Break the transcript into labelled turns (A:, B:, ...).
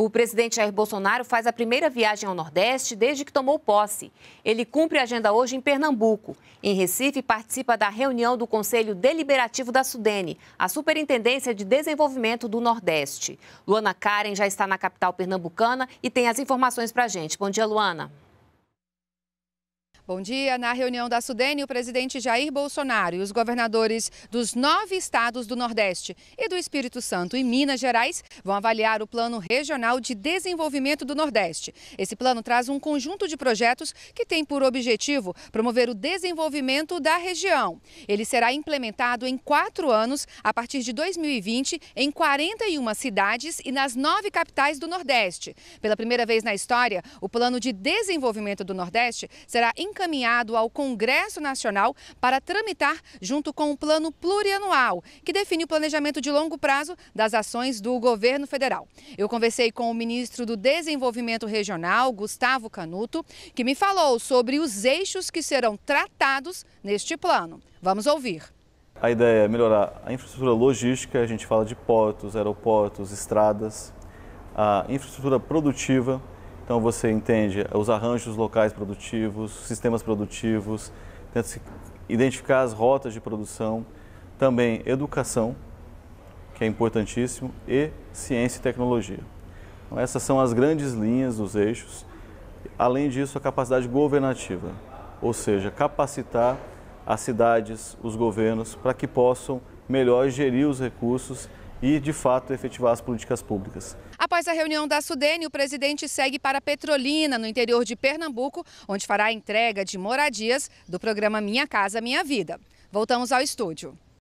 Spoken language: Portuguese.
A: O presidente Jair Bolsonaro faz a primeira viagem ao Nordeste desde que tomou posse. Ele cumpre a agenda hoje em Pernambuco. Em Recife, participa da reunião do Conselho Deliberativo da Sudene, a Superintendência de Desenvolvimento do Nordeste. Luana Karen já está na capital pernambucana e tem as informações para a gente. Bom dia, Luana.
B: Bom dia. Na reunião da Sudene, o presidente Jair Bolsonaro e os governadores dos nove estados do Nordeste e do Espírito Santo e Minas Gerais vão avaliar o Plano Regional de Desenvolvimento do Nordeste. Esse plano traz um conjunto de projetos que tem por objetivo promover o desenvolvimento da região. Ele será implementado em quatro anos, a partir de 2020, em 41 cidades e nas nove capitais do Nordeste. Pela primeira vez na história, o Plano de Desenvolvimento do Nordeste será encaminhado encaminhado ao Congresso Nacional para tramitar junto com o Plano Plurianual, que define o planejamento de longo prazo das ações do governo federal. Eu conversei com o ministro do Desenvolvimento Regional, Gustavo Canuto, que me falou sobre os eixos que serão tratados neste plano. Vamos ouvir.
C: A ideia é melhorar a infraestrutura logística, a gente fala de portos, aeroportos, estradas, a infraestrutura produtiva, então você entende os arranjos locais produtivos, sistemas produtivos, tenta -se identificar as rotas de produção, também educação, que é importantíssimo, e ciência e tecnologia. Então, essas são as grandes linhas dos eixos. Além disso, a capacidade governativa, ou seja, capacitar as cidades, os governos, para que possam melhor gerir os recursos e, de fato, efetivar as políticas públicas.
B: Após a reunião da Sudene, o presidente segue para Petrolina, no interior de Pernambuco, onde fará a entrega de moradias do programa Minha Casa Minha Vida. Voltamos ao estúdio.